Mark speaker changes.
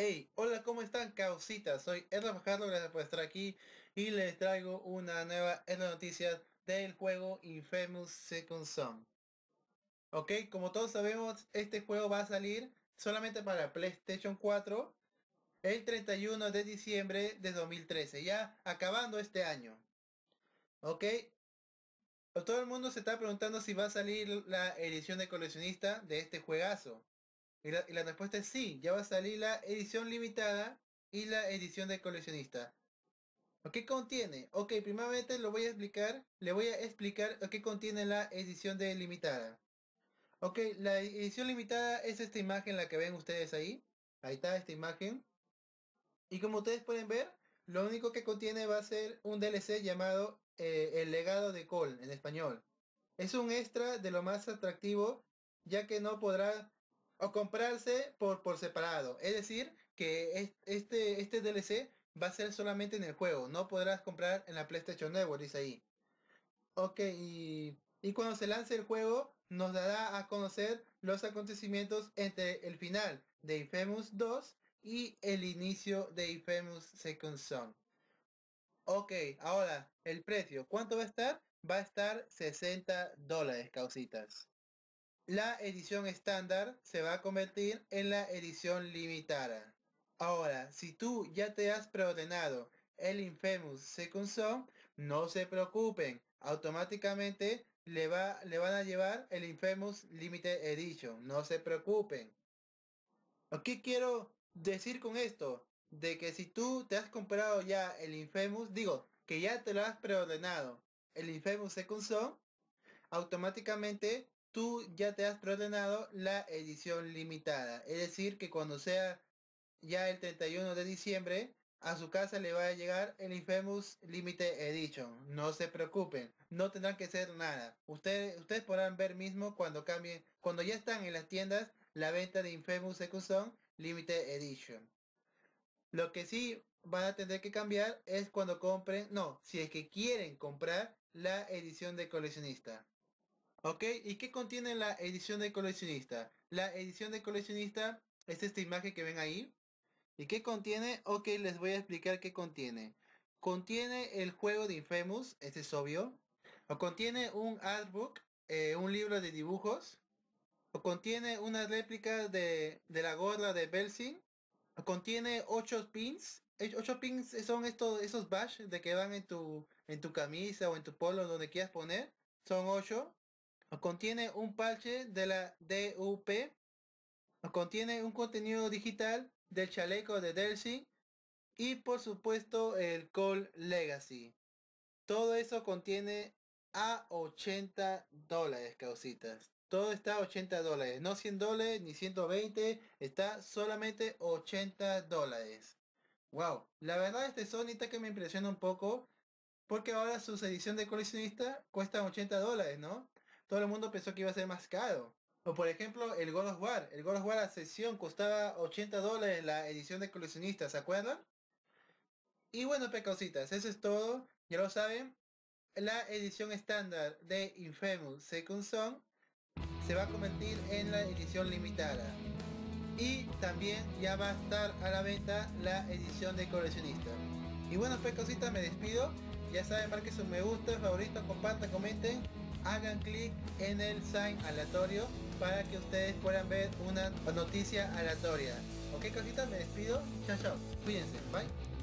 Speaker 1: Hey, hola, ¿cómo están, causitas? Soy Edward Fajardo, gracias por estar aquí y les traigo una nueva en las del juego Infamous Second Son. Ok, como todos sabemos, este juego va a salir solamente para PlayStation 4 el 31 de diciembre de 2013, ya acabando este año. Ok, todo el mundo se está preguntando si va a salir la edición de coleccionista de este juegazo. Y la, respuesta es sí, ya va a salir la edición limitada y la edición de coleccionista. ¿Qué contiene? Ok, primeramente lo voy a explicar, le voy a explicar qué contiene la edición de limitada. Ok, la edición limitada es esta imagen la que ven ustedes ahí. Ahí está esta imagen. Y como ustedes pueden ver, lo único que contiene va a ser un DLC llamado eh, El legado de Cole en español. Es un extra de lo más atractivo, ya que no podrá o comprarse por, por separado. Es decir, que este, este DLC va a ser solamente en el juego. No podrás comprar en la PlayStation Network, dice ahí. Ok, y, cuando se lance el juego, nos dará a conocer los acontecimientos entre el final de Infamous 2 y el inicio de Infamous Second Son. Ok, ahora, el precio. ¿Cuánto va a estar? Va a estar 60 dólares, causitas la edición estándar se va a convertir en la edición limitada. Ahora, si tú ya te has preordenado el Infamous Second Son, no se preocupen, automáticamente le, va, le van a llevar el Infamous Limited Edition, no se preocupen. ¿Qué quiero decir con esto? De que si tú te has comprado ya el Infamous, digo, que ya te lo has preordenado, el Infamous Second Son, automáticamente tú ya te has preordenado la edición limitada. Es decir, que cuando sea ya el 31 de diciembre, a su casa le va a llegar el Infamous Limited Edition. No se preocupen, no tendrán que hacer nada. Ustedes, ustedes podrán ver mismo cuando cambien, cuando ya están en las tiendas, la venta de Infamous Second Son Limited Edition. Lo que sí van a tener que cambiar es cuando compren, no, si es que quieren comprar la edición de coleccionista. Ok, ¿y qué contiene la edición de coleccionista? La edición de coleccionista es esta imagen que ven ahí. ¿Y qué contiene? Ok, les voy a explicar qué contiene. Contiene el juego de Infamous, este es obvio. O contiene un artbook, eh, un libro de dibujos. O contiene una réplica de, la gorra de Belsing. O contiene 8 pins. 8 pins son estos, esos bash de que van en tu, en tu camisa o en tu polo donde quieras poner. Son 8 contiene un parche de la DUP, contiene un contenido digital del chaleco de Delcy y por supuesto el Call Legacy. Todo eso contiene a 80 dólares, causitas. Todo está a 80 dólares, no 100 dólares ni 120, está solamente 80 dólares. Wow, la verdad este Sonita que me impresiona un poco porque ahora su edición de coleccionista cuesta 80 dólares, ¿no? Todo el mundo pensó que iba a ser más caro. O por ejemplo, el God of War. El God of War a sesión costaba 80 dólares la edición de coleccionista, ¿se acuerdan? Y bueno, pecositas, eso es todo. Ya lo saben, la edición estándar de Infamous Second Son se va a convertir en la edición limitada. Y también ya va a estar a la venta la edición de coleccionista. Y bueno, pecositas, me despido. Ya saben, marquen su me gusta, favorito, compartan, comenten hagan clic en el sign aleatorio para que ustedes puedan ver una noticia aleatoria. Ok cositas, me despido. Chao, chao. Cuídense. Bye.